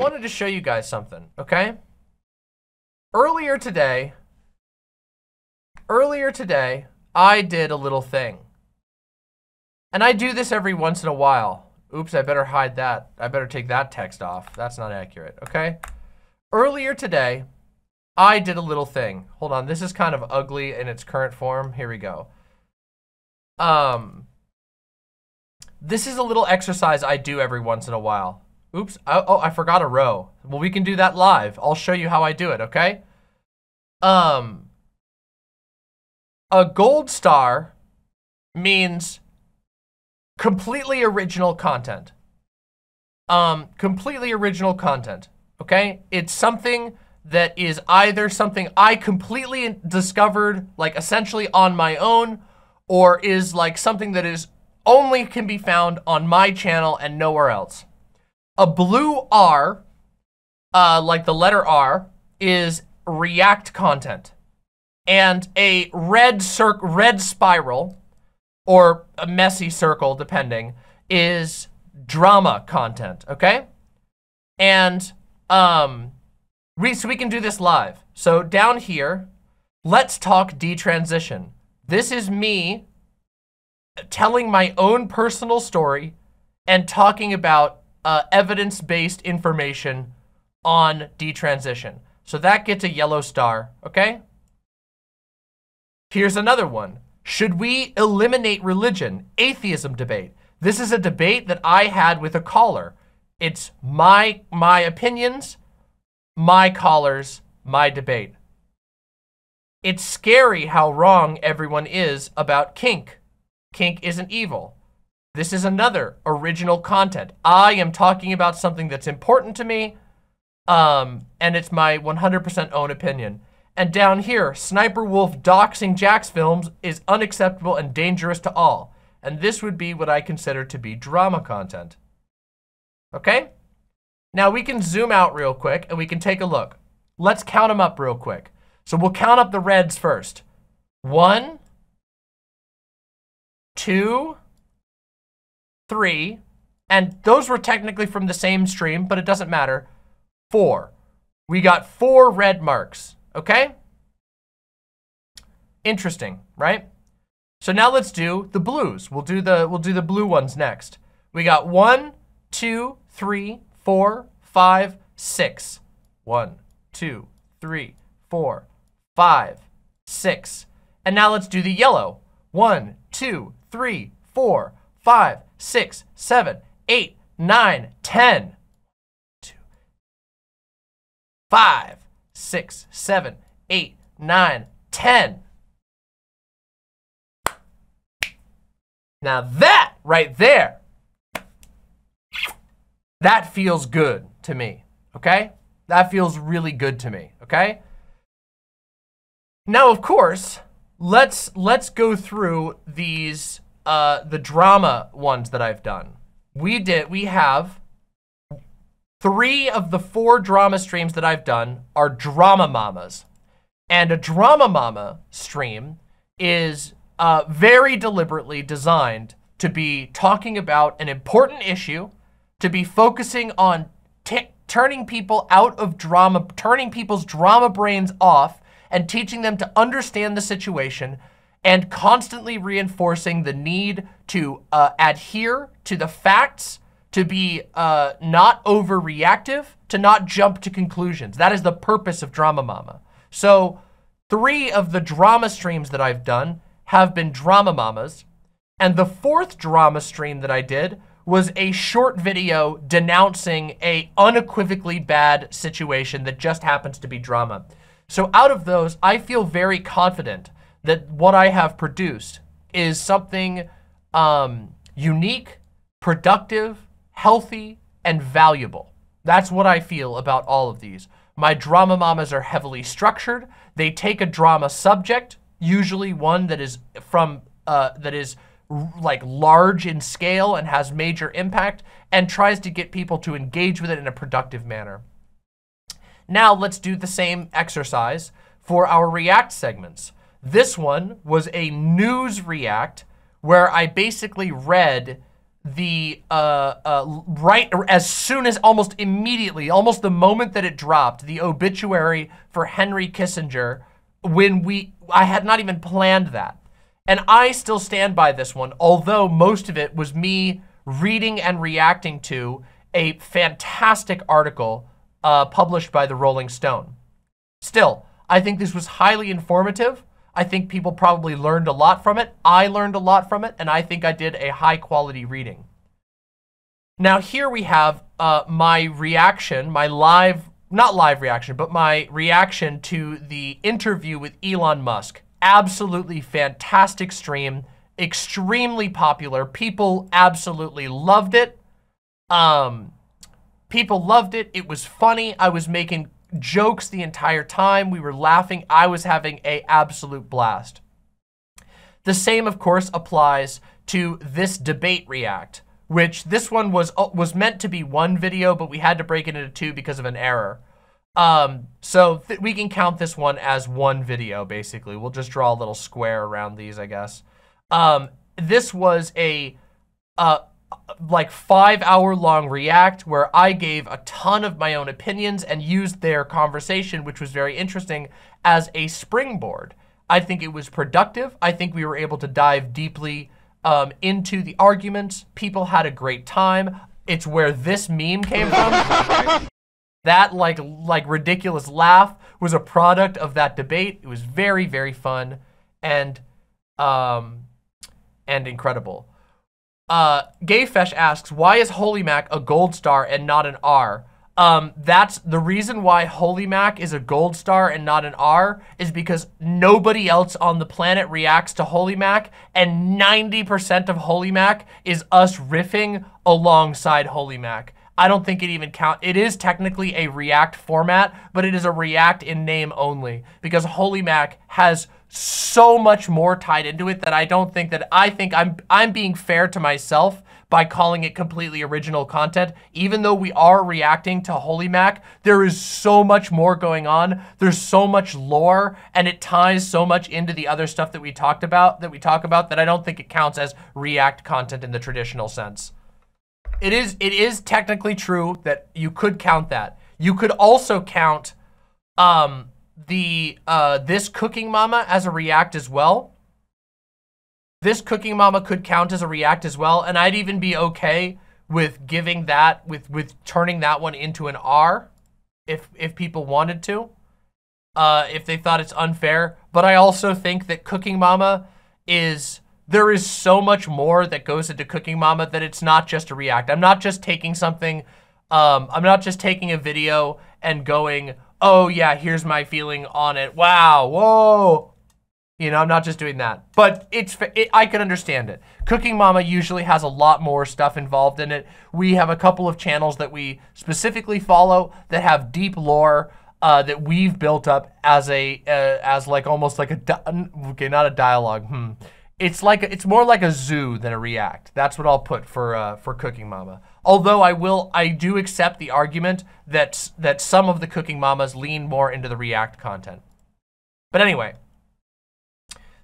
wanted to show you guys something, okay? Earlier today, earlier today, I did a little thing. And I do this every once in a while. Oops, I better hide that. I better take that text off. That's not accurate, okay? Earlier today, I did a little thing. Hold on, this is kind of ugly in its current form. Here we go. Um, this is a little exercise I do every once in a while. Oops, oh, oh, I forgot a row. Well, we can do that live. I'll show you how I do it, okay? Um, a gold star means completely original content. Um, completely original content, okay? It's something that is either something I completely discovered, like essentially on my own, or is like something that is only can be found on my channel and nowhere else. A blue R, uh, like the letter R, is React content. And a red circ red spiral, or a messy circle, depending, is drama content, okay? And um, we, so we can do this live. So down here, let's talk detransition. This is me telling my own personal story and talking about uh, evidence-based information on detransition. So that gets a yellow star, okay? Here's another one. Should we eliminate religion? Atheism debate. This is a debate that I had with a caller. It's my, my opinions, my callers, my debate. It's scary how wrong everyone is about kink. Kink isn't evil. This is another original content. I am talking about something that's important to me, um, and it's my 100% own opinion. And down here, Sniper Wolf doxing JacksFilms is unacceptable and dangerous to all. And this would be what I consider to be drama content. Okay? Now we can zoom out real quick and we can take a look. Let's count them up real quick. So we'll count up the reds first. One, two, three, and those were technically from the same stream, but it doesn't matter. Four. We got four red marks, okay? Interesting, right? So now let's do the blues. We'll do the we'll do the blue ones next. We got one, two, three, four, five, six. One, two, three, four, five, six. And now let's do the yellow. One, two, three, four, five, six, seven, eight, nine, ten. Two, five, six, seven, eight, nine, ten. Now that right there, that feels good to me, okay? That feels really good to me, okay? Now, of course, let's let's go through these uh, the drama ones that I've done. We did we have three of the four drama streams that I've done are drama mamas, and a drama mama stream is uh, very deliberately designed to be talking about an important issue, to be focusing on turning people out of drama, turning people's drama brains off and teaching them to understand the situation and constantly reinforcing the need to uh, adhere to the facts, to be uh, not overreactive, to not jump to conclusions. That is the purpose of Drama Mama. So three of the drama streams that I've done have been Drama Mamas. And the fourth drama stream that I did was a short video denouncing a unequivocally bad situation that just happens to be drama. So out of those, I feel very confident that what I have produced is something um, unique, productive, healthy, and valuable. That's what I feel about all of these. My drama mamas are heavily structured. They take a drama subject, usually one that is from uh, that is like large in scale and has major impact, and tries to get people to engage with it in a productive manner. Now let's do the same exercise for our React segments. This one was a news React where I basically read the uh, uh, right as soon as almost immediately, almost the moment that it dropped, the obituary for Henry Kissinger, when we I had not even planned that. And I still stand by this one, although most of it was me reading and reacting to a fantastic article uh, published by the Rolling Stone. Still, I think this was highly informative. I think people probably learned a lot from it. I learned a lot from it, and I think I did a high quality reading. Now here we have uh, my reaction, my live, not live reaction, but my reaction to the interview with Elon Musk. Absolutely fantastic stream, extremely popular. People absolutely loved it. Um, people loved it. It was funny. I was making jokes the entire time. We were laughing. I was having a absolute blast. The same, of course, applies to this debate react, which this one was uh, was meant to be one video, but we had to break it into two because of an error. Um, so we can count this one as one video, basically. We'll just draw a little square around these, I guess. Um, this was a uh, like five hour long react where I gave a ton of my own opinions and used their conversation, which was very interesting, as a springboard. I think it was productive. I think we were able to dive deeply um, into the arguments. People had a great time. It's where this meme came from. that like like ridiculous laugh was a product of that debate. It was very very fun and um and incredible. Uh, Gayfesh asks, why is Holy Mac a gold star and not an R? Um, that's the reason why Holy Mac is a gold star and not an R is because nobody else on the planet reacts to Holy Mac and 90% of Holy Mac is us riffing alongside Holy Mac. I don't think it even count. It is technically a React format, but it is a React in name only because Holy Mac has so much more tied into it that I don't think that I think I'm I'm being fair to myself by calling it completely original content. Even though we are reacting to Holy Mac, there is so much more going on. There's so much lore and it ties so much into the other stuff that we talked about, that we talk about, that I don't think it counts as React content in the traditional sense. It is it is technically true that you could count that. You could also count um the uh, this cooking mama as a react as well. This cooking mama could count as a react as well, and I'd even be okay with giving that with with turning that one into an R if if people wanted to. Uh, if they thought it's unfair, but I also think that Cooking Mama is there is so much more that goes into Cooking Mama that it's not just a react. I'm not just taking something, um, I'm not just taking a video and going, oh yeah, here's my feeling on it. Wow, whoa. You know, I'm not just doing that, but it's it, I can understand it. Cooking Mama usually has a lot more stuff involved in it. We have a couple of channels that we specifically follow that have deep lore uh, that we've built up as a uh, as like almost like a okay, not a dialogue. Hmm. It's like it's more like a zoo than a react. That's what I'll put for uh, for Cooking Mama. Although I will, I do accept the argument that, that some of the Cooking Mamas lean more into the React content. But anyway,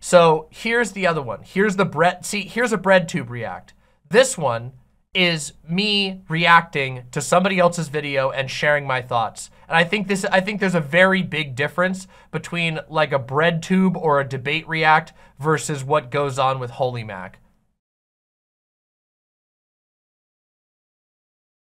so here's the other one. Here's the bread, see, here's a bread tube React. This one is me reacting to somebody else's video and sharing my thoughts. And I think this, I think there's a very big difference between like a bread tube or a debate react versus what goes on with Holy Mac.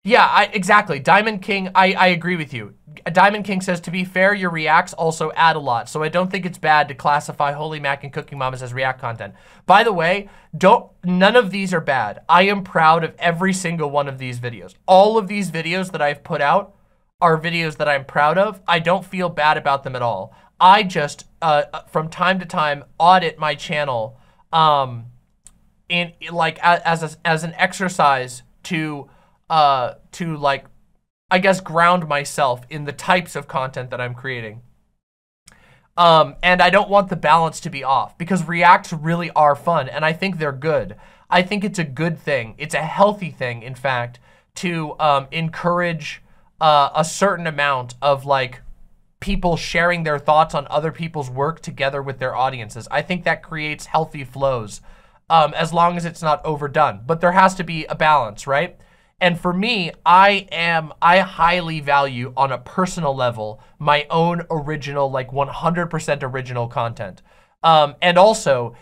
Yeah, I, exactly. Diamond King, I, I agree with you. Diamond King says, to be fair, your reacts also add a lot, so I don't think it's bad to classify Holy Mac and Cooking Mamas as react content. By the way, don't none of these are bad. I am proud of every single one of these videos. All of these videos that I've put out are videos that I'm proud of. I don't feel bad about them at all. I just, uh, from time to time, audit my channel um, in like as, a, as an exercise to uh, to like, I guess, ground myself in the types of content that I'm creating. Um, and I don't want the balance to be off because reacts really are fun and I think they're good. I think it's a good thing. It's a healthy thing, in fact, to um, encourage uh, a certain amount of like people sharing their thoughts on other people's work together with their audiences. I think that creates healthy flows. um, as long as it's not overdone. But there has to be a balance, right? And for me, I am, I highly value on a personal level my own original, like 100% original content. Um, and also,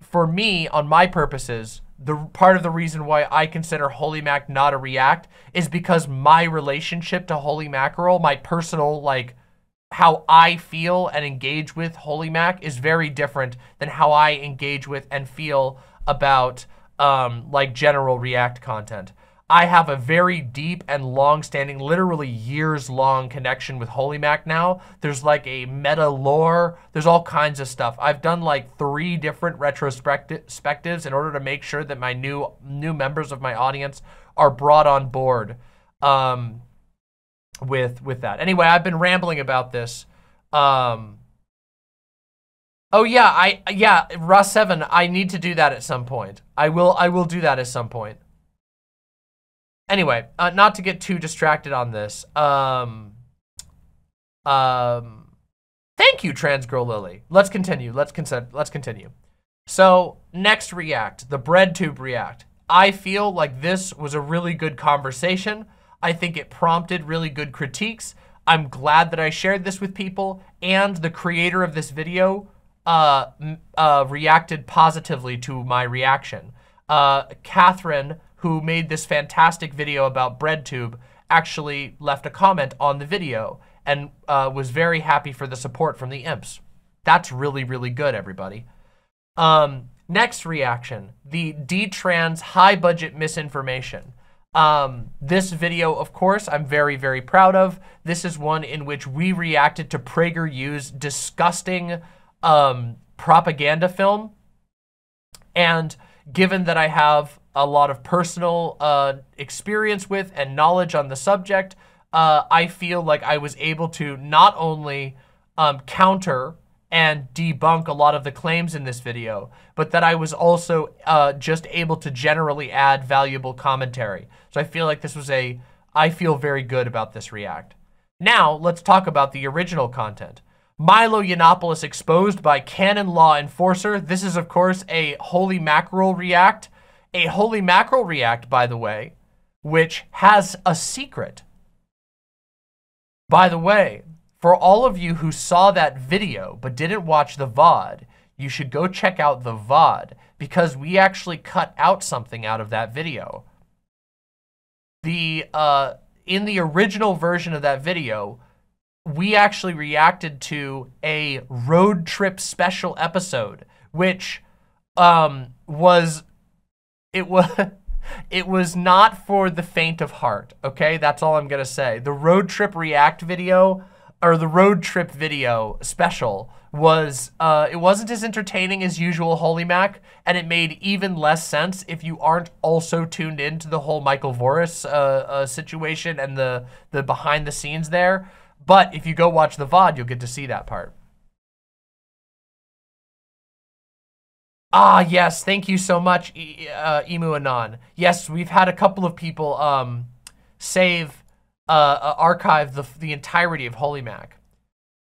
for me, on my purposes, the part of the reason why I consider Holy Mac not a React is because my relationship to Holy Mackerel, my personal, like, how I feel and engage with Holy Mac is very different than how I engage with and feel about, um, like, general React content. I have a very deep and long-standing, literally years-long connection with Holy Mac now. There's like a meta lore. There's all kinds of stuff. I've done like three different retrospectives in order to make sure that my new new members of my audience are brought on board um, with with that. Anyway, I've been rambling about this. Um, oh yeah, I yeah, Ross Seven. I need to do that at some point. I will I will do that at some point. Anyway, uh, not to get too distracted on this. Um, um, thank you, Trans Girl Lily. Let's continue. Let's consent. Let's continue. So next React, the bread tube React. I feel like this was a really good conversation. I think it prompted really good critiques. I'm glad that I shared this with people and the creator of this video uh, uh, reacted positively to my reaction. Uh, Catherine who made this fantastic video about BreadTube, actually left a comment on the video and uh, was very happy for the support from the imps. That's really, really good, everybody. Um, next reaction, the D-Trans high budget misinformation. Um, this video, of course, I'm very, very proud of. This is one in which we reacted to PragerU's disgusting um, propaganda film. And given that I have a lot of personal uh, experience with and knowledge on the subject, uh, I feel like I was able to not only um, counter and debunk a lot of the claims in this video, but that I was also uh, just able to generally add valuable commentary. So I feel like this was a, I feel very good about this React. Now, let's talk about the original content. Milo Yiannopoulos exposed by canon law enforcer. This is, of course, a holy mackerel React a holy mackerel react, by the way, which has a secret. By the way, for all of you who saw that video but didn't watch the VOD, you should go check out the VOD because we actually cut out something out of that video. The uh, In the original version of that video, we actually reacted to a road trip special episode, which um, was it was it was not for the faint of heart, okay? That's all I'm gonna say. The road trip react video or the road trip video special was uh, it wasn't as entertaining as usual Holy Mac, and it made even less sense if you aren't also tuned into the whole Michael Voris uh, uh, situation and the the behind the scenes there. But if you go watch the VOD, you'll get to see that part. Ah, yes. Thank you so much, uh, Emu Anon. Yes, we've had a couple of people um, save, uh, uh, archive the, the entirety of Holy Mac.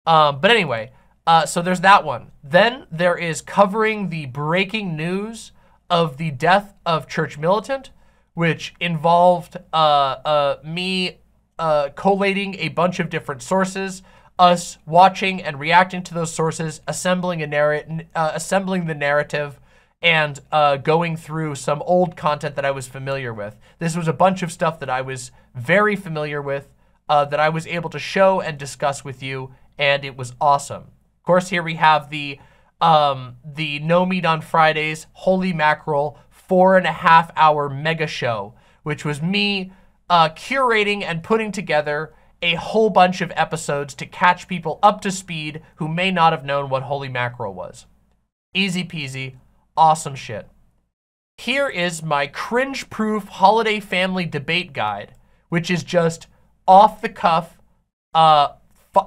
Um, but anyway, uh, so there's that one. Then there is covering the breaking news of the death of Church Militant, which involved uh, uh, me collating a bunch of different sources, us watching and reacting to those sources, assembling a narrative, uh, assembling the narrative, and uh, going through some old content that I was familiar with. This was a bunch of stuff that I was very familiar with, uh, that I was able to show and discuss with you, and it was awesome. Of course, here we have the um, the No Meat on Fridays Holy Mackerel four and a half hour mega show, which was me uh, curating and putting together a whole bunch of episodes to catch people up to speed who may not have known what Holy Mackerel was. Easy peasy, awesome shit. Here is my cringe-proof holiday family debate guide, which is just off the cuff, uh,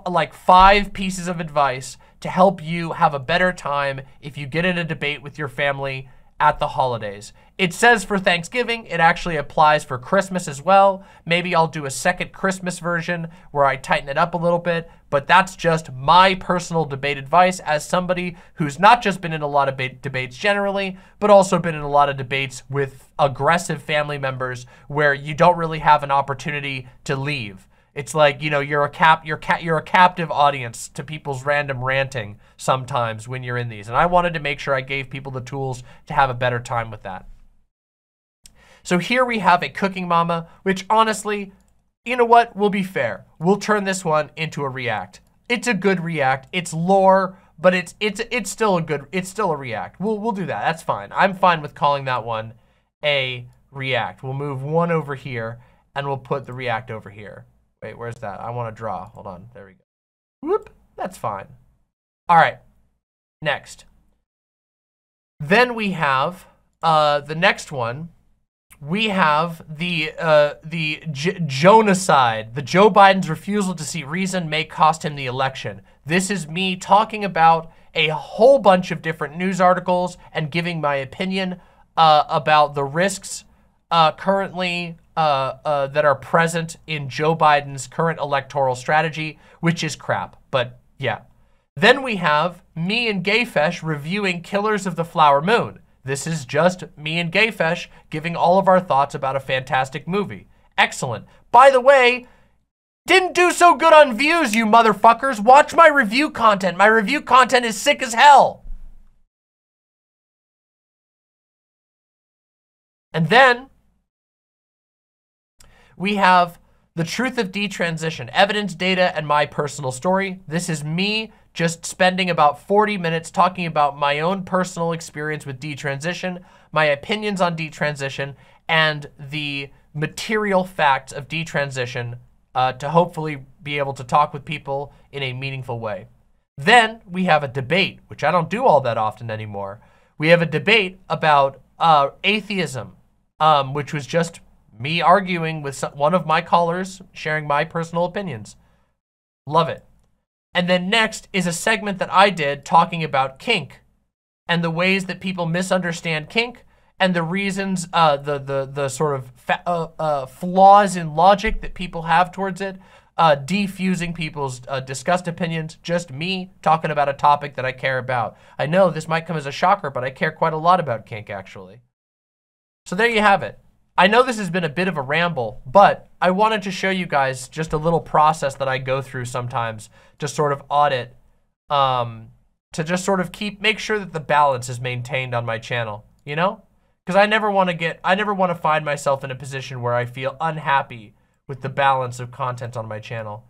like five pieces of advice to help you have a better time if you get in a debate with your family at the holidays. It says for Thanksgiving, it actually applies for Christmas as well. Maybe I'll do a second Christmas version where I tighten it up a little bit, but that's just my personal debate advice as somebody who's not just been in a lot of debates generally, but also been in a lot of debates with aggressive family members where you don't really have an opportunity to leave. It's like, you know, you're a cap you're ca you're a captive audience to people's random ranting sometimes when you're in these. And I wanted to make sure I gave people the tools to have a better time with that. So here we have a cooking mama, which honestly, you know what? We'll be fair. We'll turn this one into a react. It's a good react. It's lore, but it's it's it's still a good it's still a react. We'll we'll do that. That's fine. I'm fine with calling that one a react. We'll move one over here and we'll put the react over here. Wait, where's that? I want to draw. Hold on. There we go. Whoop. That's fine. All right. Next. Then we have uh, the next one we have the uh, the J Jonaside, the Joe Biden's refusal to see reason may cost him the election. This is me talking about a whole bunch of different news articles and giving my opinion uh, about the risks uh, currently uh, uh, that are present in Joe Biden's current electoral strategy, which is crap. But yeah. Then we have me and Gayfesh reviewing Killers of the Flower Moon. This is just me and Gayfesh giving all of our thoughts about a fantastic movie. Excellent. By the way, didn't do so good on views, you motherfuckers. Watch my review content. My review content is sick as hell. And then we have the truth of detransition, evidence, data, and my personal story. This is me just spending about 40 minutes talking about my own personal experience with detransition, my opinions on detransition, and the material facts of detransition uh, to hopefully be able to talk with people in a meaningful way. Then we have a debate, which I don't do all that often anymore. We have a debate about uh, atheism, um, which was just me arguing with some, one of my callers, sharing my personal opinions. Love it. And then next is a segment that I did talking about kink and the ways that people misunderstand kink and the reasons, uh, the, the, the sort of uh, uh, flaws in logic that people have towards it, uh, defusing people's uh, disgust opinions, just me talking about a topic that I care about. I know this might come as a shocker, but I care quite a lot about kink, actually. So there you have it. I know this has been a bit of a ramble, but I wanted to show you guys just a little process that I go through sometimes to sort of audit, um, to just sort of keep, make sure that the balance is maintained on my channel, you know? Because I never want to get, I never want to find myself in a position where I feel unhappy with the balance of content on my channel.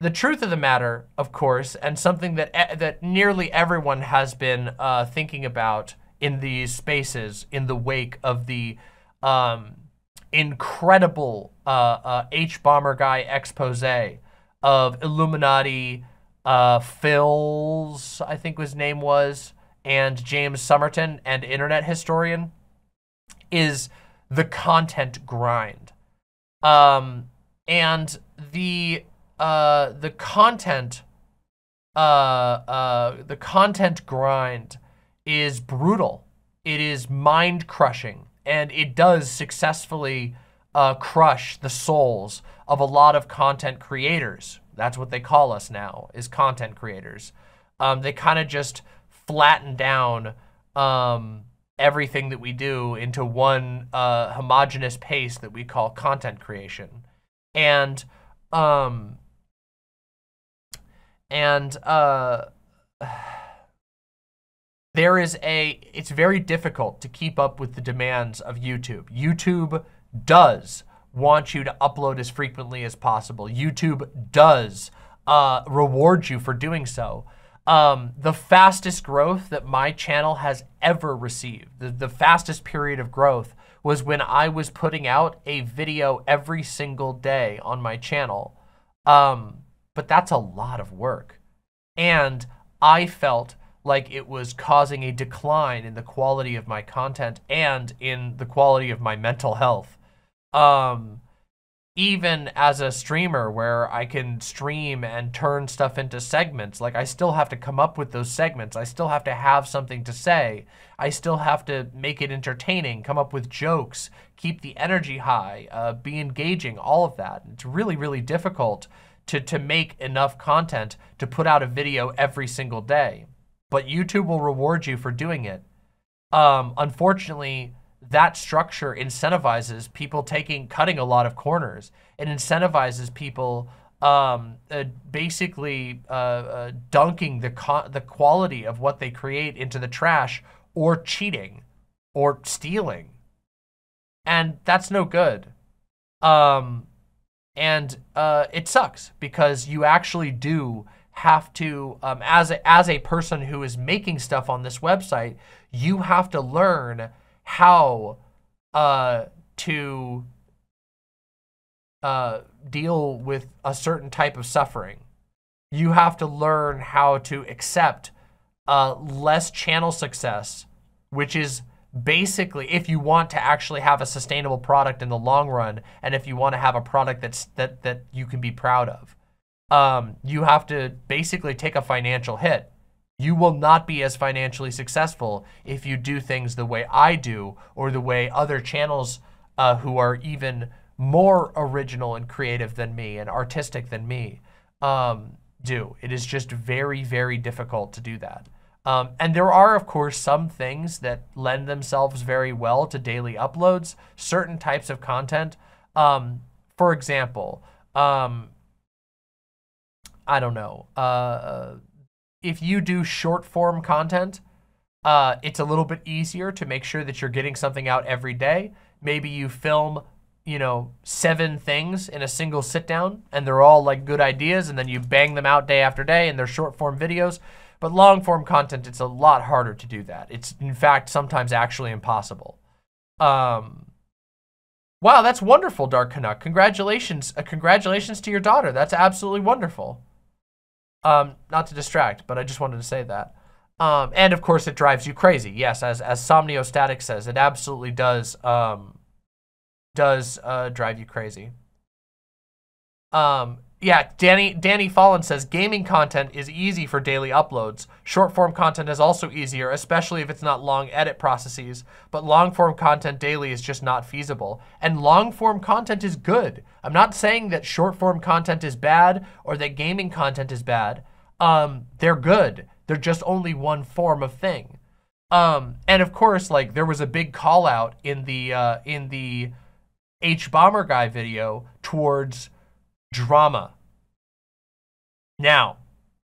The truth of the matter, of course, and something that that nearly everyone has been uh, thinking about in these spaces in the wake of the um, incredible uh, uh, hbomberguy expose of Illuminaughtii, uh, Phil's, I think his name was, and James Somerton, and internet historian, is the content grind. Um, and the uh, the content uh, uh, the content grind is brutal. It is mind crushing and it does successfully uh, crush the souls of a lot of content creators. That's what they call us now, is content creators. Um, they kind of just flatten down um, everything that we do into one uh, homogenous pace that we call content creation. And, um, and, uh, there is a, it's very difficult to keep up with the demands of YouTube. YouTube does want you to upload as frequently as possible. YouTube does uh, reward you for doing so. Um, the fastest growth that my channel has ever received, the, the fastest period of growth was when I was putting out a video every single day on my channel. Um, but that's a lot of work. And I felt like it was causing a decline in the quality of my content and in the quality of my mental health. Um, even as a streamer where I can stream and turn stuff into segments, like I still have to come up with those segments. I still have to have something to say. I still have to make it entertaining, come up with jokes, keep the energy high, uh, be engaging, all of that. It's really, really difficult to, to make enough content to put out a video every single day. But YouTube will reward you for doing it. Um, unfortunately, that structure incentivizes people taking, cutting a lot of corners. It incentivizes people um, uh, basically uh, uh, dunking the, the quality of what they create into the trash or cheating or stealing. And that's no good. Um, and uh, it sucks because you actually do have to, um, as, a, as a person who is making stuff on this website, you have to learn how uh, to uh, deal with a certain type of suffering. You have to learn how to accept uh, less channel success, which is basically if you want to actually have a sustainable product in the long run, and if you want to have a product that's that that you can be proud of, um, you have to basically take a financial hit. You will not be as financially successful if you do things the way I do or the way other channels uh, who are even more original and creative than me and artistic than me um, do. It is just very, very difficult to do that. Um, and there are, of course, some things that lend themselves very well to daily uploads, certain types of content. Um, for example, um, I don't know, uh, if you do short form content, uh, it's a little bit easier to make sure that you're getting something out every day. Maybe you film, you know, seven things in a single sit down and they're all like good ideas and then you bang them out day after day and they're short form videos. But long form content, it's a lot harder to do that. It's in fact sometimes actually impossible. Um, wow, that's wonderful, Dark Canuck. Congratulations. Uh, congratulations to your daughter. That's absolutely wonderful. Um, not to distract, but I just wanted to say that. Um, and of course, it drives you crazy. Yes, as as Somniostatic says, it absolutely does um, does uh, drive you crazy. Um, yeah, Danny Danny Fallen says gaming content is easy for daily uploads. Short form content is also easier, especially if it's not long edit processes. But long form content daily is just not feasible. And long form content is good. I'm not saying that short form content is bad or that gaming content is bad. Um, they're good. They're just only one form of thing. Um, and of course, like there was a big call out in the uh, in the hbomberguy video towards drama. Now,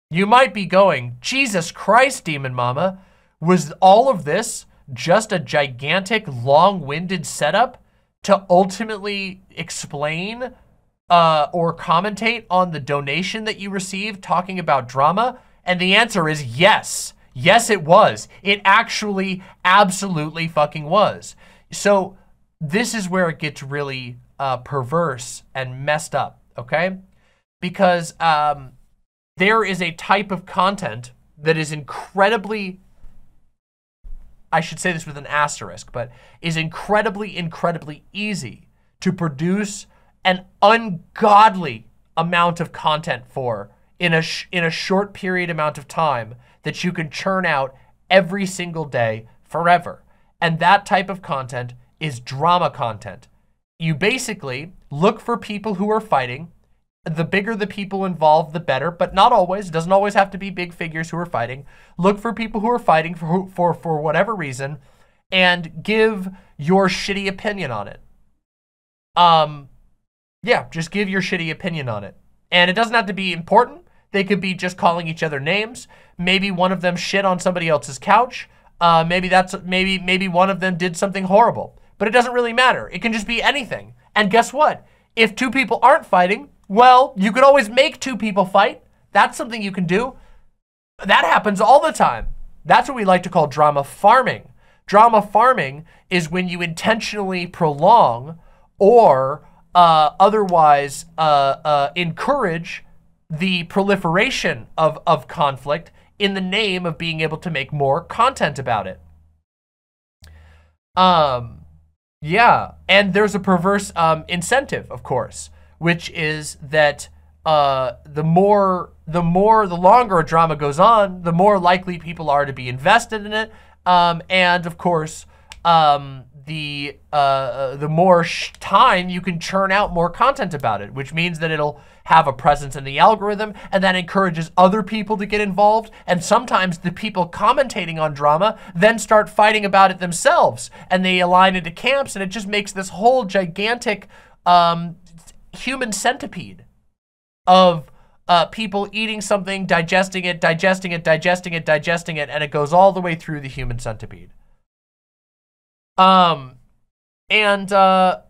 you might be going, Jesus Christ, Demon Mama, was all of this just a gigantic, long-winded setup to ultimately explain uh, or commentate on the donation that you received talking about drama? And the answer is yes. Yes, it was. It actually absolutely fucking was. So this is where it gets really uh, perverse and messed up okay? Because um, there is a type of content that is incredibly, I should say this with an asterisk, but is incredibly, incredibly easy to produce an ungodly amount of content for in a, in a short period amount of time that you can churn out every single day forever. And that type of content is drama content you basically look for people who are fighting. The bigger the people involved, the better, but not always. It doesn't always have to be big figures who are fighting. Look for people who are fighting for, for, for whatever reason and give your shitty opinion on it. Um, yeah, just give your shitty opinion on it. And it doesn't have to be important. They could be just calling each other names. Maybe one of them shit on somebody else's couch. Uh, maybe that's maybe maybe one of them did something horrible but it doesn't really matter. It can just be anything. And guess what? If two people aren't fighting, well, you could always make two people fight. That's something you can do. That happens all the time. That's what we like to call drama farming. Drama farming is when you intentionally prolong or uh, otherwise uh, uh, encourage the proliferation of, of conflict in the name of being able to make more content about it. Um, yeah, and there's a perverse um, incentive, of course. which is that uh, the more, the more, the longer a drama goes on, the more likely people are to be invested in it. Um, and of course, um, the uh, uh the more time you can churn out more content about it, which means that it'll have a presence in the algorithm, and that encourages other people to get involved. And sometimes the people commentating on drama then start fighting about it themselves, and they align into camps, and it just makes this whole gigantic um, human centipede of uh, people eating something, digesting it, digesting it, digesting it, digesting it, and it goes all the way through the human centipede. Um, and uh,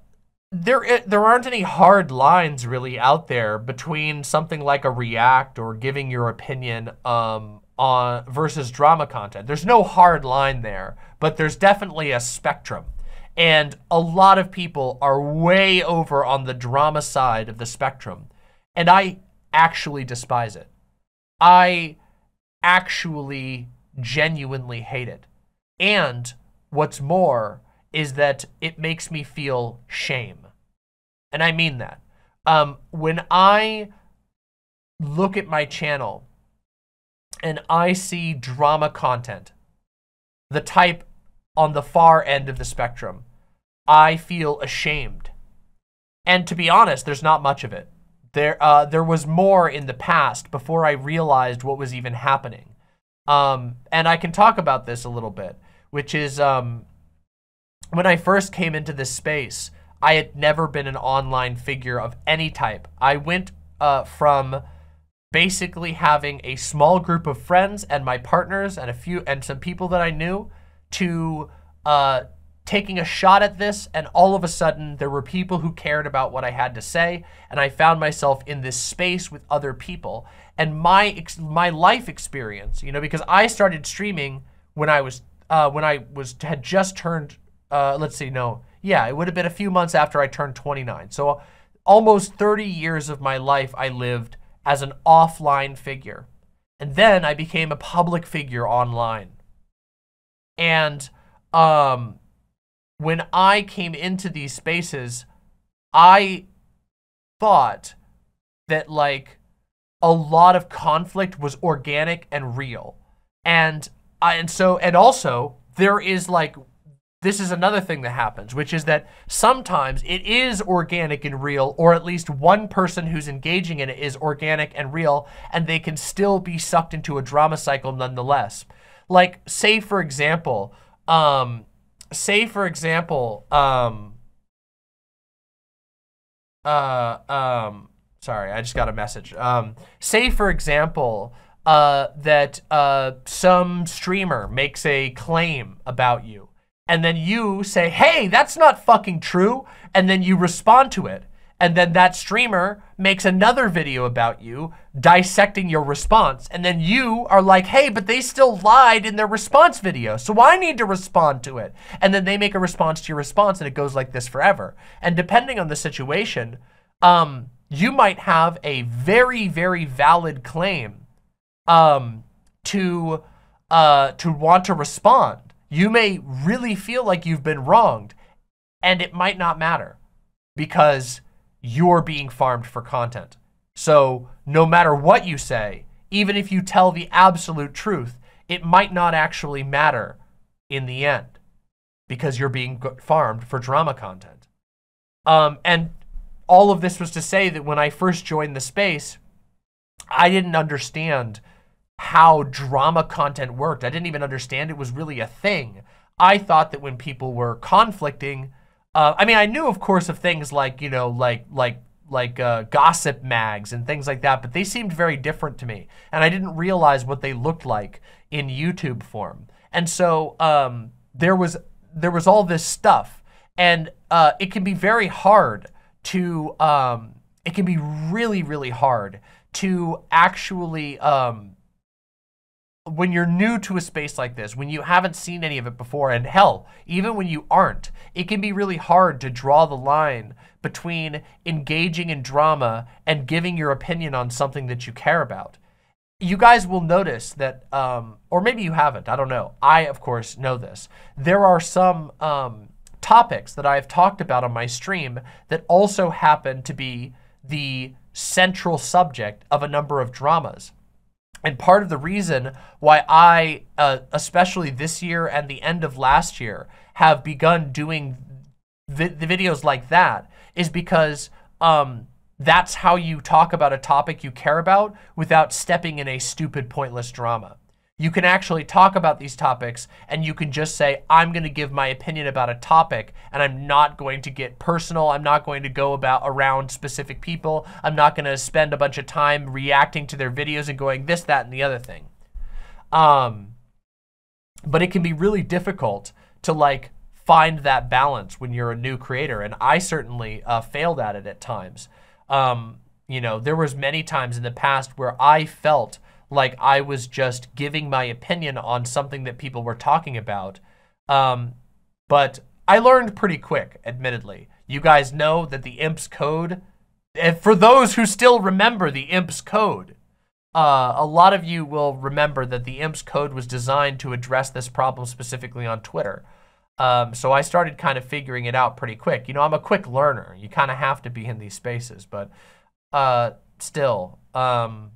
there there aren't any hard lines really out there between something like a react or giving your opinion um, on versus drama content. There's no hard line there, but there's definitely a spectrum. And a lot of people are way over on the drama side of the spectrum. And I actually despise it. I actually genuinely hate it. And what's more is that it makes me feel shame. And I mean that. Um, when I look at my channel and I see drama content, the type on the far end of the spectrum, I feel ashamed. And to be honest, there's not much of it. There, uh, there was more in the past before I realized what was even happening. Um, and I can talk about this a little bit, which is um, when I first came into this space, I had never been an online figure of any type. I went uh, from basically having a small group of friends and my partners and a few and some people that I knew to uh, taking a shot at this and all of a sudden there were people who cared about what I had to say and I found myself in this space with other people and my my life experience you know because I started streaming when I was uh, when I was had just turned uh, let's see no yeah, it would have been a few months after I turned 29. So almost 30 years of my life I lived as an offline figure. And then I became a public figure online. And um, when I came into these spaces, I thought that like a lot of conflict was organic and real. And I, and so and also there is like this is another thing that happens, which is that sometimes it is organic and real, or at least one person who's engaging in it is organic and real, and they can still be sucked into a drama cycle nonetheless. Like, say for example, um, say for example, um, uh, um, sorry, I just got a message. Um, say for example, uh, that uh, some streamer makes a claim about you and then you say, hey, that's not fucking true, and then you respond to it. And then that streamer makes another video about you dissecting your response. And then you are like, hey, but they still lied in their response video. So I need to respond to it. And then they make a response to your response and it goes like this forever. And depending on the situation, um, you might have a very, very valid claim um, to, uh, to want to respond. You may really feel like you've been wronged, and it might not matter because you're being farmed for content. So no matter what you say, even if you tell the absolute truth, it might not actually matter in the end because you're being farmed for drama content. Um, and all of this was to say that when I first joined the space, I didn't understand how drama content worked. I didn't even understand it was really a thing. I thought that when people were conflicting, uh, I mean, I knew, of course, of things like, you know, like, like, like uh, gossip mags and things like that, but they seemed very different to me. And I didn't realize what they looked like in YouTube form. And so um, there was there was all this stuff. And uh, it can be very hard to, um, it can be really, really hard to actually um, when you're new to a space like this, when you haven't seen any of it before, and hell, even when you aren't, it can be really hard to draw the line between engaging in drama and giving your opinion on something that you care about. You guys will notice that, um, or maybe you haven't, I don't know. I, of course, know this. There are some um, topics that I've talked about on my stream that also happen to be the central subject of a number of dramas. And part of the reason why I, uh, especially this year and the end of last year, have begun doing vi the videos like that is because um, that's how you talk about a topic you care about without stepping in a stupid, pointless drama. You can actually talk about these topics and you can just say, I'm going to give my opinion about a topic and I'm not going to get personal. I'm not going to go about around specific people. I'm not going to spend a bunch of time reacting to their videos and going this, that, and the other thing. Um, but it can be really difficult to like find that balance when you're a new creator. And I certainly uh, failed at it at times. Um, you know, there was many times in the past where I felt like I was just giving my opinion on something that people were talking about. Um, but I learned pretty quick, admittedly. You guys know that the IMPS code, for those who still remember the IMPS code, uh, a lot of you will remember that the IMPS code was designed to address this problem specifically on Twitter. Um, so I started kind of figuring it out pretty quick. You know, I'm a quick learner. You kind of have to be in these spaces, but uh, still, um,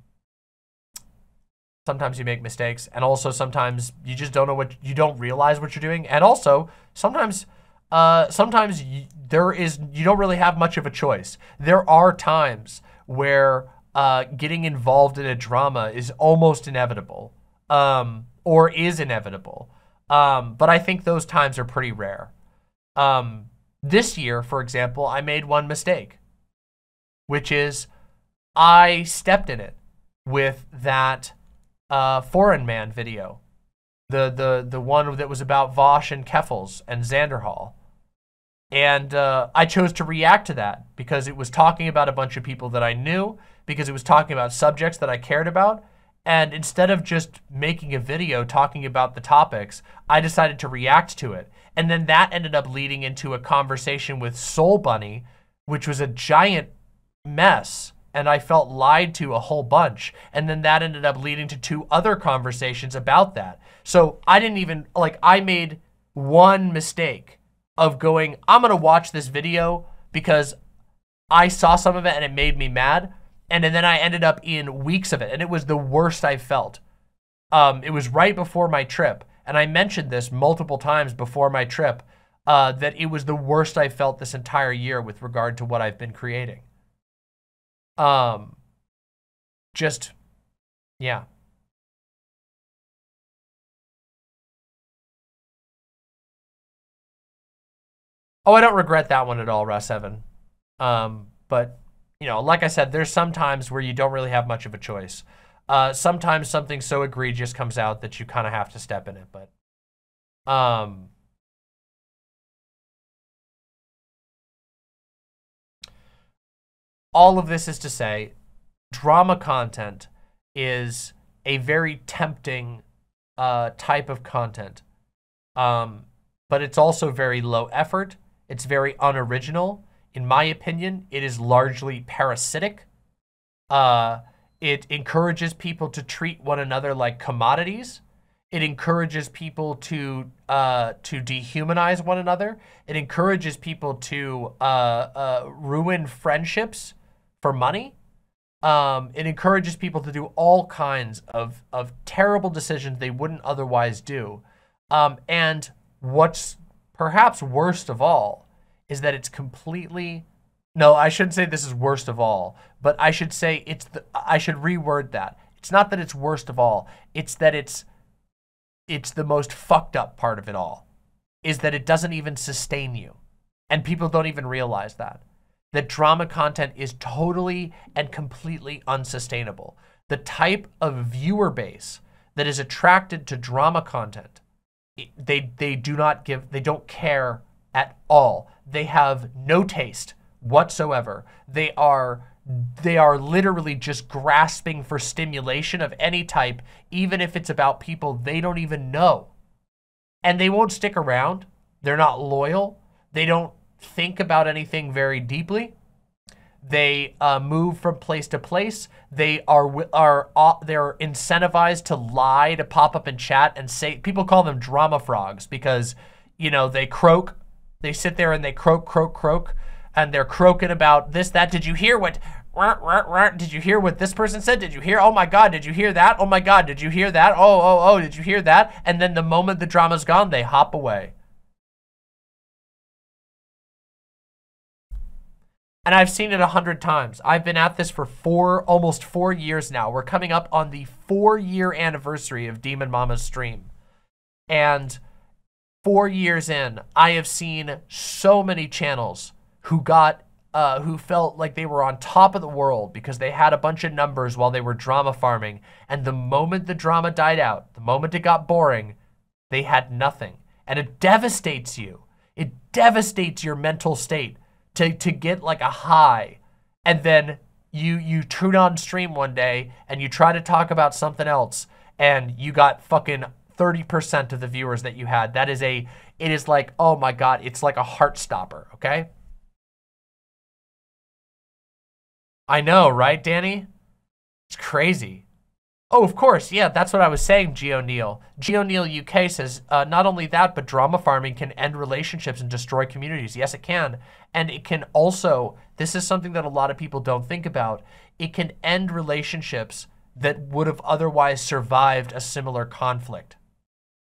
sometimes you make mistakes, and also sometimes you just don't know what you don't realize what you're doing, and also sometimes, uh, sometimes there is you don't really have much of a choice. There are times where uh, getting involved in a drama is almost inevitable, um, or is inevitable. Um, but I think those times are pretty rare. Um, this year, for example, I made one mistake, which is I stepped in it with that uh, Foreign Man video, the the the one that was about Vaush and Keffels and Xanderhal. And uh, I chose to react to that because it was talking about a bunch of people that I knew, because it was talking about subjects that I cared about, and instead of just making a video talking about the topics, I decided to react to it. And then that ended up leading into a conversation with Soul Bunny, which was a giant mess. And I felt lied to a whole bunch. And then that ended up leading to two other conversations about that. So I didn't even, like, I made one mistake of going, I'm going to watch this video because I saw some of it and it made me mad and and then I ended up in weeks of it, and it was the worst I felt. Um, it was right before my trip, and I mentioned this multiple times before my trip, uh, that it was the worst I felt this entire year with regard to what I've been creating. Um, just, yeah. Oh, I don't regret that one at all, Russ Evan. Um, but you know, like I said, there's some times where you don't really have much of a choice. Uh, sometimes something so egregious comes out that you kind of have to step in it, but um, all of this is to say, drama content is a very tempting uh, type of content, um, but it's also very low effort. It's very unoriginal in my opinion, it is largely parasitic. Uh, it encourages people to treat one another like commodities. It encourages people to uh, to dehumanize one another. It encourages people to uh, uh, ruin friendships for money. Um, it encourages people to do all kinds of, of terrible decisions they wouldn't otherwise do. Um, and what's perhaps worst of all is that it's completely no, I shouldn't say this is worst of all, but I should say it's the I should reword that. It's not that it's worst of all. It's that it's it's the most fucked up part of it all. Is that it doesn't even sustain you. And people don't even realize that. That drama content is totally and completely unsustainable. The type of viewer base that is attracted to drama content, they they do not give they don't care at all. They have no taste whatsoever. They are they are literally just grasping for stimulation of any type, even if it's about people they don't even know. And they won't stick around. They're not loyal. They don't think about anything very deeply. They uh, move from place to place. They are are uh, they're incentivized to lie, to pop up in chat and say. People call them drama frogs because you know they croak they sit there and they croak, croak, croak, and they're croaking about this, that. Did you hear what did you hear what this person said? Did you hear? Oh my God, did you hear that? Oh my God, did you hear that? Oh, oh, oh, did you hear that? And then the moment the drama's gone, they hop away. And I've seen it a hundred times. I've been at this for four, almost four years now. We're coming up on the four year anniversary of Demon Mama's stream. And four years in, I have seen so many channels who got uh, who felt like they were on top of the world because they had a bunch of numbers while they were drama farming. And the moment the drama died out, the moment it got boring, they had nothing. And it devastates you. It devastates your mental state to, to get like a high. And then you, you tune on stream one day and you try to talk about something else and you got fucking 30% of the viewers that you had. That is a, it is like, oh my God, it's like a heart stopper, okay? I know, right, Danny? It's crazy. Oh, of course. Yeah, that's what I was saying, Geo Neal. Geo Neal UK says, uh, not only that, but drama farming can end relationships and destroy communities. Yes, it can. And it can also, this is something that a lot of people don't think about, it can end relationships that would have otherwise survived a similar conflict.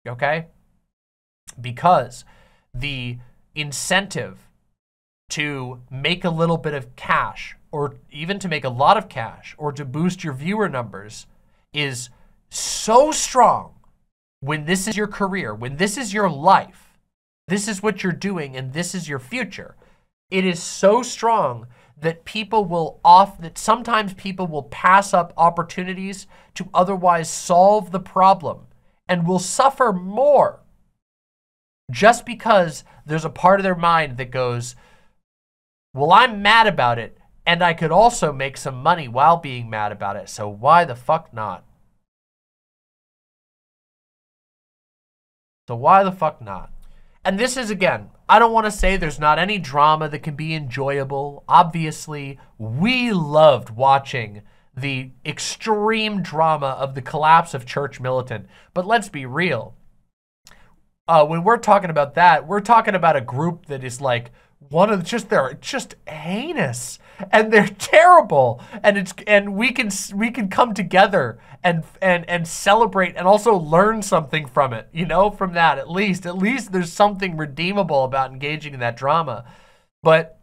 Okay? Because the incentive to make a little bit of cash or even to make a lot of cash or to boost your viewer numbers is so strong when this is your career, when this is your life, this is what you're doing and this is your future. It is so strong that people will off that sometimes people will pass up opportunities to otherwise solve the problem and will suffer more just because there's a part of their mind that goes, well, I'm mad about it, and I could also make some money while being mad about it, so why the fuck not? So why the fuck not? And this is, again, I don't want to say there's not any drama that can be enjoyable. Obviously, we loved watching the extreme drama of the collapse of Church Militant. But let's be real. Uh, when we're talking about that, we're talking about a group that is like one of just they're just heinous and they're terrible. And it's and we can we can come together and and and celebrate and also learn something from it you know from that at least. At least there's something redeemable about engaging in that drama. But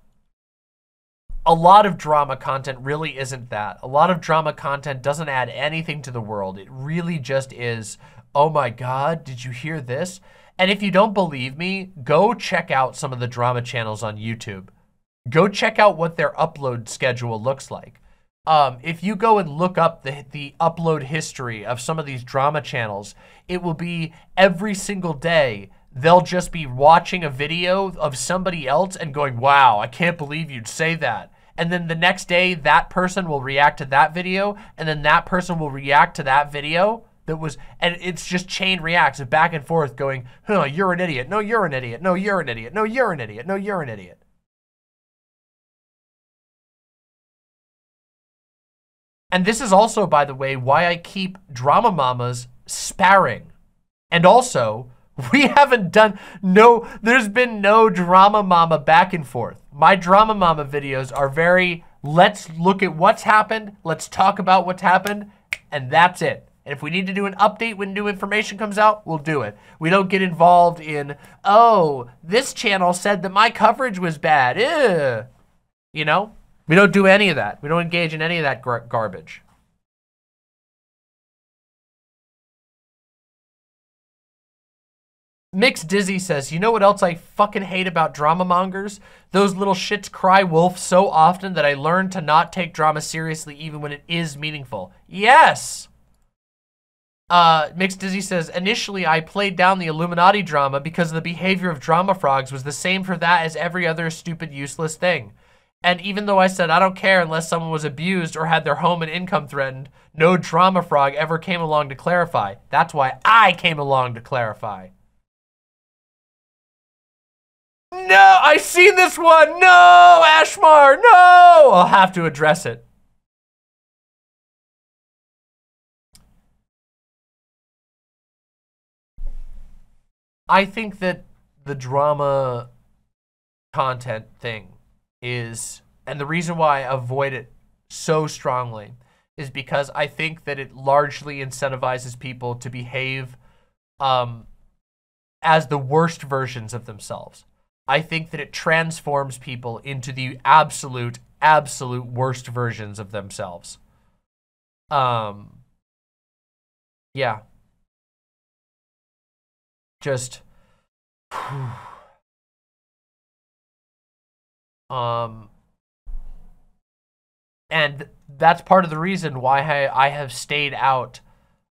a lot of drama content really isn't that. A lot of drama content doesn't add anything to the world. It really just is oh my god did you hear this? And if you don't believe me, go check out some of the drama channels on YouTube. Go check out what their upload schedule looks like. Um, if you go and look up the, the upload history of some of these drama channels, it will be every single day they'll just be watching a video of somebody else and going, wow, I can't believe you'd say that. And then the next day, that person will react to that video, and then that person will react to that video that was, and it's just chain reacts of back and forth going, huh, you're an idiot. No, you're an idiot. No, you're an idiot. No, you're an idiot. No, you're an idiot. And this is also, by the way, why I keep Drama Mamas sparring. And also, we haven't done, no, there's been no Drama Mama back and forth. My Drama Mama videos are very, let's look at what's happened, let's talk about what's happened, and that's it. And if we need to do an update when new information comes out, we'll do it. We don't get involved in, oh, this channel said that my coverage was bad. Ew. You know? We don't do any of that. We don't engage in any of that gar garbage. Mix Dizzy says, you know what else I fucking hate about drama mongers? Those little shits cry wolf so often that I learned to not take drama seriously even when it is meaningful. Yes! Uh, Dizzy says, initially I played down the Illuminaughtii drama because the behavior of drama frogs was the same for that as every other stupid, useless thing. And even though I said I don't care unless someone was abused or had their home and income threatened, no drama frog ever came along to clarify. That's why I came along to clarify. No, I seen this one. No, Ashmar, no. I'll have to address it. I think that the drama content thing is, and the reason why I avoid it so strongly is because I think that it largely incentivizes people to behave um, as the worst versions of themselves. I think that it transforms people into the absolute, absolute worst versions of themselves. Um, yeah. Just, um, and that's part of the reason why I, I have stayed out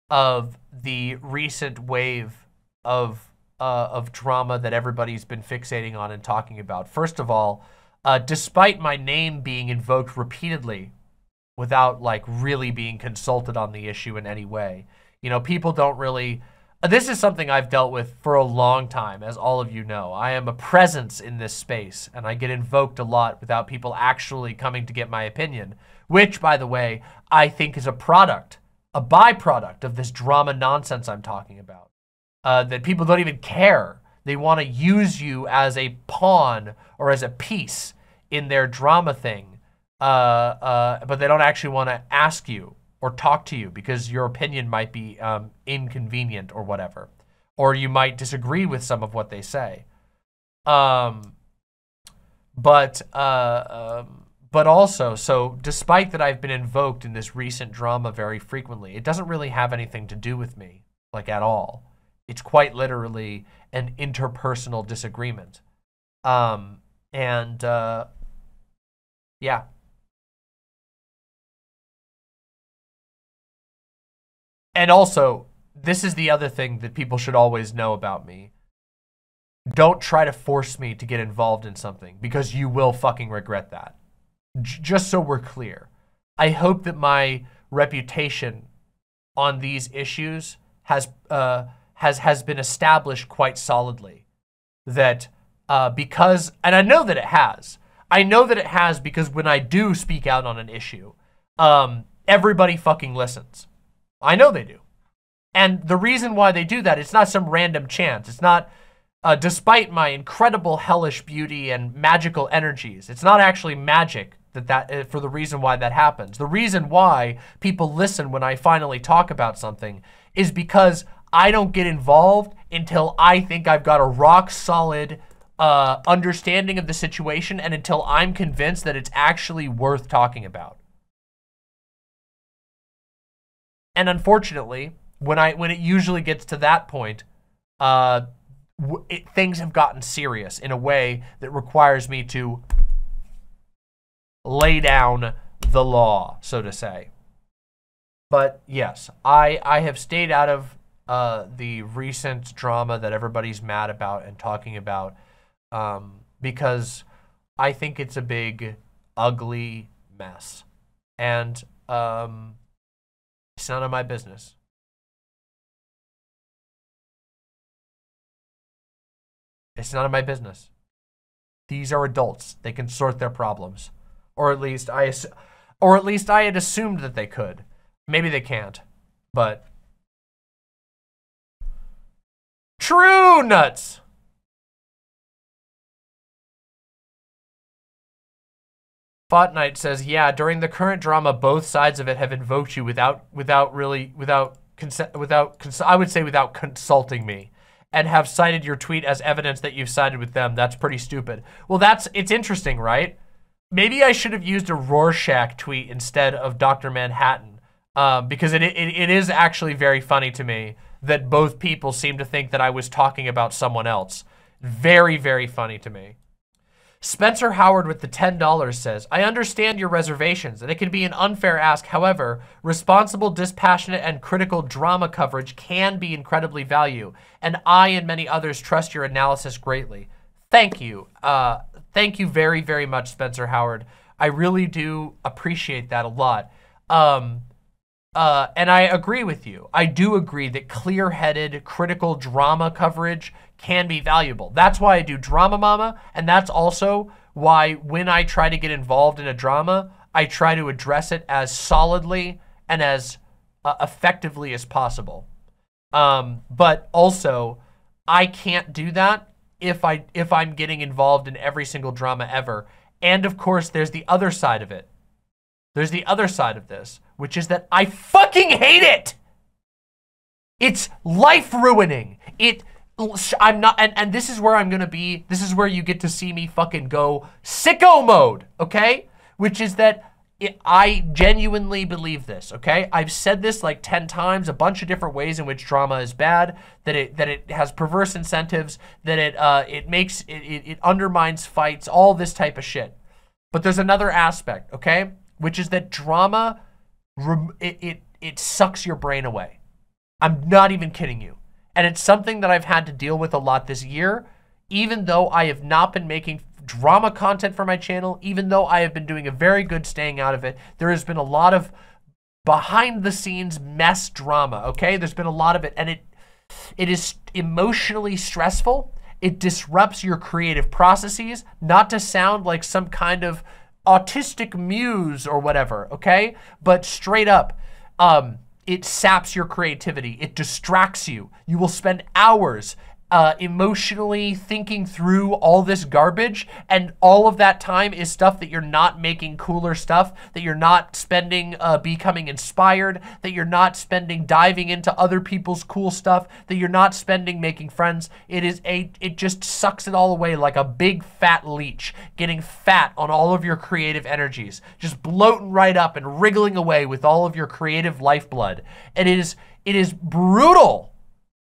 of the recent wave of uh, of drama that everybody's been fixating on and talking about. First of all, uh, despite my name being invoked repeatedly without like really being consulted on the issue in any way, you know, people don't really. This is something I've dealt with for a long time, as all of you know. I am a presence in this space, and I get invoked a lot without people actually coming to get my opinion, which, by the way, I think is a product, a byproduct of this drama nonsense I'm talking about uh, that people don't even care. They want to use you as a pawn or as a piece in their drama thing, uh, uh, but they don't actually want to ask you or talk to you because your opinion might be um, inconvenient or whatever, or you might disagree with some of what they say. Um, but uh, um, but also, so despite that I've been invoked in this recent drama very frequently, it doesn't really have anything to do with me, like at all. It's quite literally an interpersonal disagreement. Um, and uh, yeah. And also, this is the other thing that people should always know about me. Don't try to force me to get involved in something because you will fucking regret that. J just so we're clear. I hope that my reputation on these issues has uh, has has been established quite solidly that uh, because and I know that it has. I know that it has because when I do speak out on an issue, um, everybody fucking listens. I know they do. And the reason why they do that, it's not some random chance. It's not, uh, despite my incredible hellish beauty and magical energies, it's not actually magic that that uh, for the reason why that happens. The reason why people listen when I finally talk about something is because I don't get involved until I think I've got a rock solid uh, understanding of the situation and until I'm convinced that it's actually worth talking about. And unfortunately, when I when it usually gets to that point, uh, it, things have gotten serious in a way that requires me to lay down the law, so to say. But yes, I I have stayed out of uh, the recent drama that everybody's mad about and talking about um, because I think it's a big, ugly mess. And um, it's none of my business. It's none of my business. These are adults. They can sort their problems. Or at least I or at least I had assumed that they could. Maybe they can't. But True nuts. Fortnite says, yeah, during the current drama, both sides of it have invoked you without, without really, without consent, without, cons I would say without consulting me and have cited your tweet as evidence that you've sided with them. That's pretty stupid. Well, that's, it's interesting, right? Maybe I should have used a Rorschach tweet instead of Dr. Manhattan um, because it, it, it is actually very funny to me that both people seem to think that I was talking about someone else. Very, very funny to me. Spencer Howard with the $10 says, I understand your reservations, and it can be an unfair ask. However, responsible, dispassionate, and critical drama coverage can be incredibly value, and I and many others trust your analysis greatly. Thank you. Uh, thank you very, very much, Spencer Howard. I really do appreciate that a lot. Um, uh, and I agree with you. I do agree that clear-headed, critical drama coverage can be valuable. That's why I do Drama Mama, and that's also why when I try to get involved in a drama, I try to address it as solidly and as uh, effectively as possible. Um, but also, I can't do that if I if I'm getting involved in every single drama ever. And of course, there's the other side of it there's the other side of this, which is that I fucking hate it. It's life ruining. It I'm not and, and this is where I'm gonna be. This is where you get to see me fucking go sicko mode, okay? Which is that it, I genuinely believe this, okay? I've said this like 10 times, a bunch of different ways in which drama is bad, that it that it has perverse incentives, that it uh it makes it, it, it undermines fights, all this type of shit. But there's another aspect, okay? Which is that drama it it, it sucks your brain away. I'm not even kidding you. And it's something that I've had to deal with a lot this year, even though I have not been making drama content for my channel, even though I have been doing a very good staying out of it. There has been a lot of behind the scenes mess drama, okay? There's been a lot of it and it it is emotionally stressful. It disrupts your creative processes, not to sound like some kind of autistic muse or whatever, okay? But straight up, um, it saps your creativity. It distracts you. You will spend hours uh, emotionally thinking through all this garbage and all of that time is stuff that you're not making cooler stuff, that you're not spending uh, becoming inspired, that you're not spending diving into other people's cool stuff, that you're not spending making friends. It is a, it just sucks it all away like a big fat leech, getting fat on all of your creative energies, just bloating right up and wriggling away with all of your creative lifeblood. And it is, it is brutal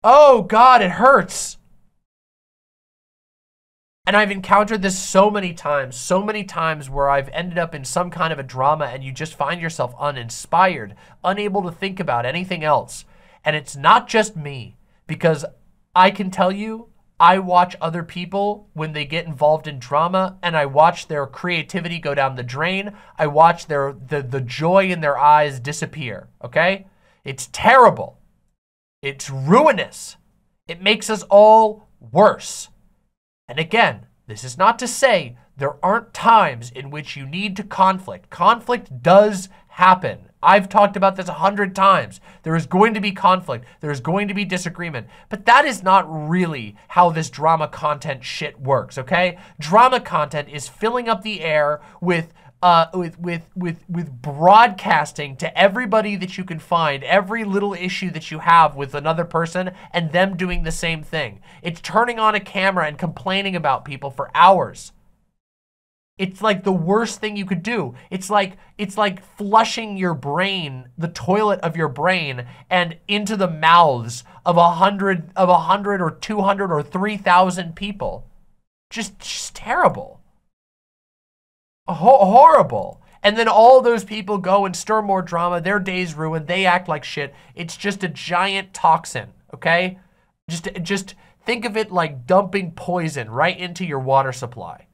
Oh God, it hurts. And I've encountered this so many times, so many times where I've ended up in some kind of a drama and you just find yourself uninspired, unable to think about anything else. And it's not just me, because I can tell you, I watch other people when they get involved in drama and I watch their creativity go down the drain. I watch their the, the joy in their eyes disappear, okay? It's terrible. It's ruinous. It makes us all worse. And again, this is not to say there aren't times in which you need to conflict. Conflict does happen. I've talked about this a hundred times. There is going to be conflict. There is going to be disagreement. But that is not really how this drama content shit works, okay? Drama content is filling up the air with uh, with with with with broadcasting to everybody that you can find every little issue that you have with another person and them doing the same thing. It's turning on a camera and complaining about people for hours. It's like the worst thing you could do. It's like it's like flushing your brain, the toilet of your brain, and into the mouths of a hundred of a hundred or two hundred or three thousand people. Just just terrible ho horrible. And then all those people go and stir more drama. Their day's ruined. They act like shit. It's just a giant toxin, okay? Just, just think of it like dumping poison right into your water supply.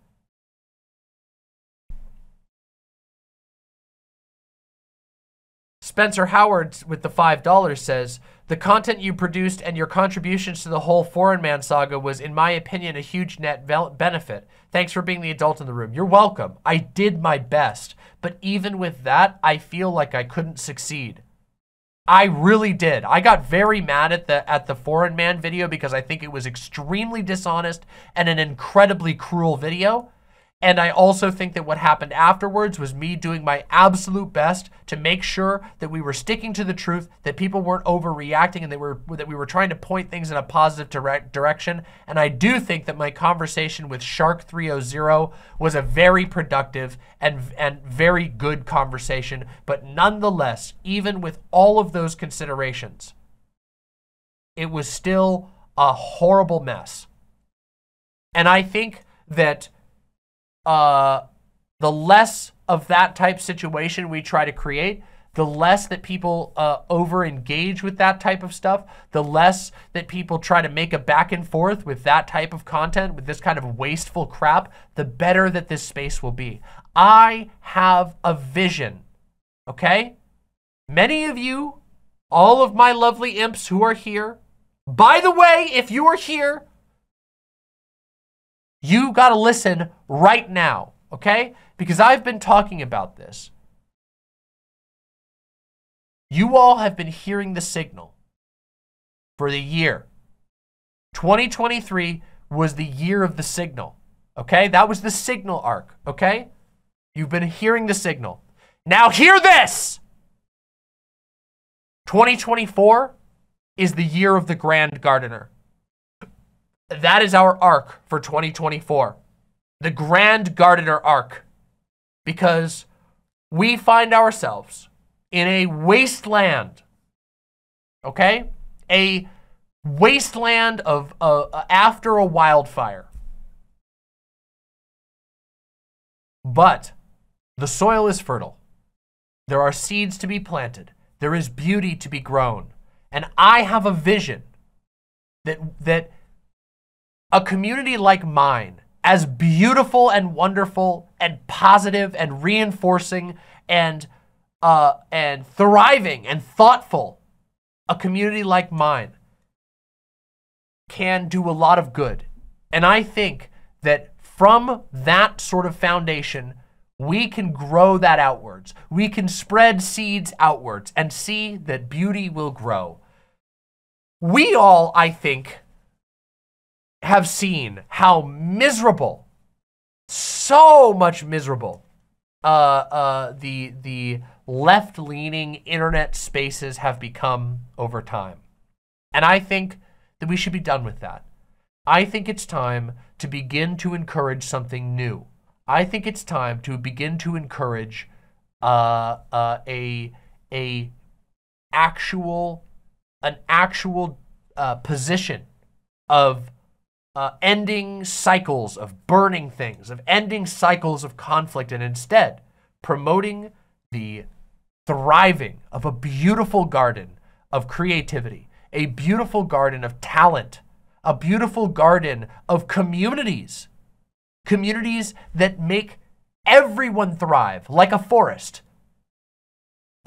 Spencer Howard with the $5 says, the content you produced and your contributions to the whole Foreign Man saga was, in my opinion, a huge net benefit. Thanks for being the adult in the room. You're welcome. I did my best. But even with that, I feel like I couldn't succeed. I really did. I got very mad at the at the Foreign Man video because I think it was extremely dishonest and an incredibly cruel video. And I also think that what happened afterwards was me doing my absolute best to make sure that we were sticking to the truth, that people weren't overreacting and they were, that we were trying to point things in a positive direct direction. And I do think that my conversation with Shark 300 was a very productive and, and very good conversation. But nonetheless, even with all of those considerations, it was still a horrible mess. And I think that uh, the less of that type situation we try to create, the less that people uh, over engage with that type of stuff, the less that people try to make a back and forth with that type of content, with this kind of wasteful crap, the better that this space will be. I have a vision, okay? Many of you, all of my lovely imps who are here, by the way, if you are here, you got to listen right now, okay? Because I've been talking about this. You all have been hearing the signal for the year. 2023 was the year of the signal, okay? That was the signal arc, okay? You've been hearing the signal. Now hear this! 2024 is the year of the Grand Gardener. That is our arc for 2024. The Grand Gardener arc. Because we find ourselves in a wasteland. Okay? A wasteland of uh, after a wildfire. But the soil is fertile. There are seeds to be planted. There is beauty to be grown. And I have a vision that, that a community like mine, as beautiful and wonderful and positive and reinforcing and, uh, and thriving and thoughtful, a community like mine can do a lot of good. And I think that from that sort of foundation, we can grow that outwards. We can spread seeds outwards and see that beauty will grow. We all, I think, have seen how miserable, so much miserable, uh, uh, the, the left-leaning internet spaces have become over time. And I think that we should be done with that. I think it's time to begin to encourage something new. I think it's time to begin to encourage uh, uh, a a actual an actual uh, position of uh, ending cycles of burning things, of ending cycles of conflict, and instead promoting the thriving of a beautiful garden of creativity, a beautiful garden of talent, a beautiful garden of communities communities that make everyone thrive, like a forest.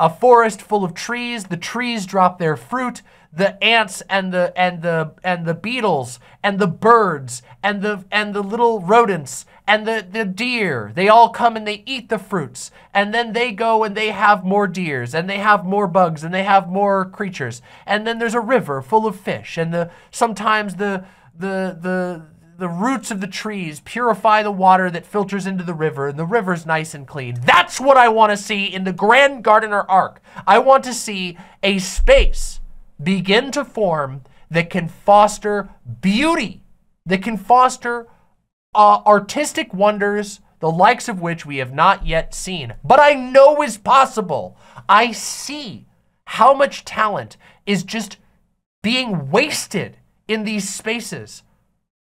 A forest full of trees, the trees drop their fruit, the ants and the and the and the beetles and the birds and the and the little rodents and the, the deer, they all come and they eat the fruits. And then they go and they have more deers and they have more bugs and they have more creatures. And then there's a river full of fish and the sometimes the the the the roots of the trees purify the water that filters into the river, and the river's nice and clean. That's what I want to see in the Grand Gardener arc. I want to see a space begin to form that can foster beauty, that can foster uh, artistic wonders, the likes of which we have not yet seen, but I know is possible. I see how much talent is just being wasted in these spaces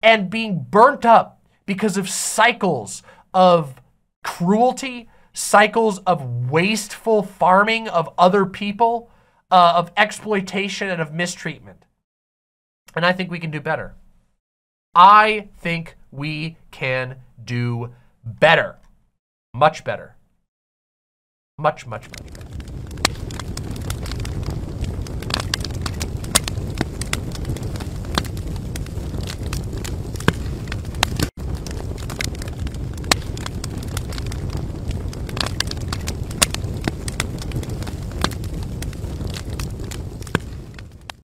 and being burnt up because of cycles of cruelty, cycles of wasteful farming of other people, uh, of exploitation and of mistreatment. And I think we can do better. I think we can do better. Much better. Much, much, much better.